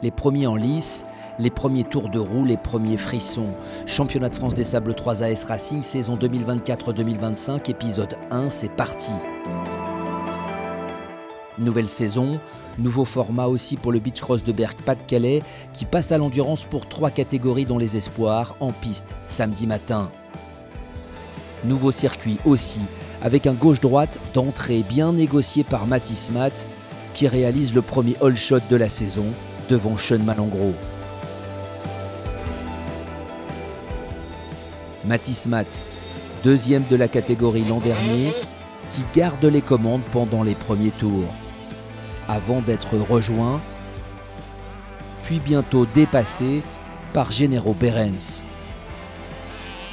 Les premiers en lice, les premiers tours de roue, les premiers frissons. Championnat de France des Sables 3 AS Racing, saison 2024-2025, épisode 1, c'est parti. Nouvelle saison, nouveau format aussi pour le Beach Cross de Berck Pas-de-Calais qui passe à l'endurance pour trois catégories dont les espoirs en piste samedi matin. Nouveau circuit aussi avec un gauche-droite d'entrée bien négocié par Mathis Matt qui réalise le premier all shot de la saison devant Sean Malangro. Mathis Matt, deuxième de la catégorie l'an dernier, qui garde les commandes pendant les premiers tours avant d'être rejoint, puis bientôt dépassé par Généraux Berens.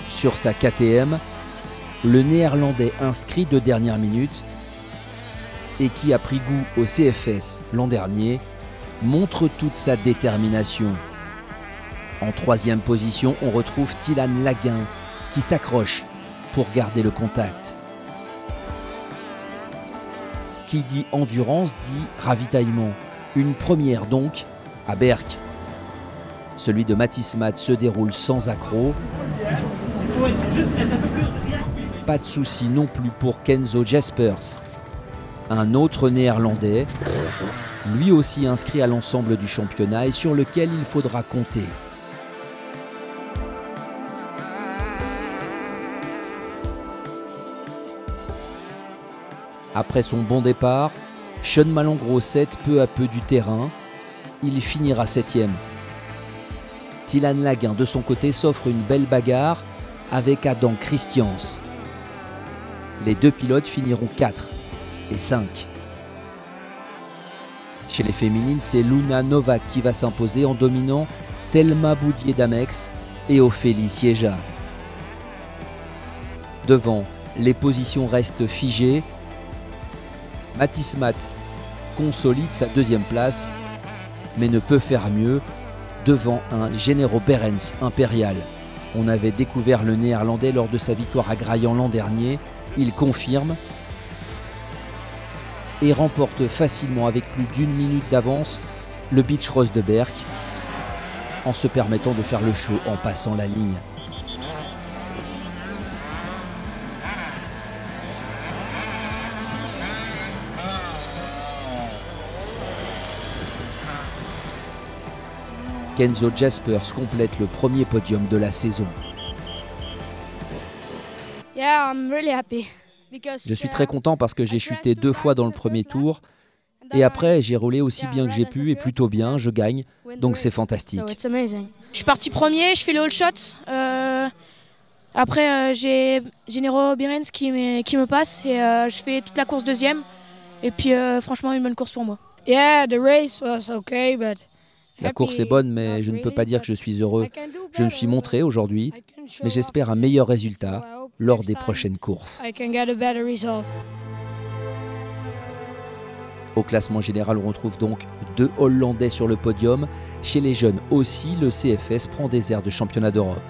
Sur sa KTM, le néerlandais inscrit de dernière minute et qui a pris goût au CFS l'an dernier montre toute sa détermination. En troisième position, on retrouve Tilan Laguin qui s'accroche pour garder le contact. Qui dit endurance dit ravitaillement. Une première donc à Berck. Celui de Mathis Mat se déroule sans accroc. Pas de souci non plus pour Kenzo Jaspers. Un autre néerlandais, lui aussi inscrit à l'ensemble du championnat et sur lequel il faudra compter. Après son bon départ, Sean Malongro cède peu à peu du terrain. Il finira septième. Tilan Laguin, de son côté, s'offre une belle bagarre avec Adam Christians. Les deux pilotes finiront 4 et 5. Chez les féminines, c'est Luna Novak qui va s'imposer en dominant Thelma Boudier d'Amex et Ophélie Siéja. Devant, les positions restent figées Mathis Mat consolide sa deuxième place, mais ne peut faire mieux devant un Généraux Berens impérial. On avait découvert le néerlandais lors de sa victoire à Graillan l'an dernier. Il confirme et remporte facilement avec plus d'une minute d'avance le Beach Rose de Berck en se permettant de faire le show en passant la ligne. Kenzo Jaspers complète le premier podium de la saison. Je suis très content parce que j'ai chuté deux fois dans le premier tour et après j'ai roulé aussi bien que j'ai pu et plutôt bien, je gagne, donc c'est fantastique. Je suis parti premier, je fais le all shot. Euh, après euh, j'ai Généraux Birens qui, qui, me passe et euh, je fais toute la course deuxième. Et puis franchement une bonne course pour moi. Yeah, the race was okay, but la course est bonne, mais je ne peux pas dire que je suis heureux. Je me suis montré aujourd'hui, mais j'espère un meilleur résultat lors des prochaines courses. Au classement général, on retrouve donc deux Hollandais sur le podium. Chez les jeunes aussi, le CFS prend des airs de championnat d'Europe.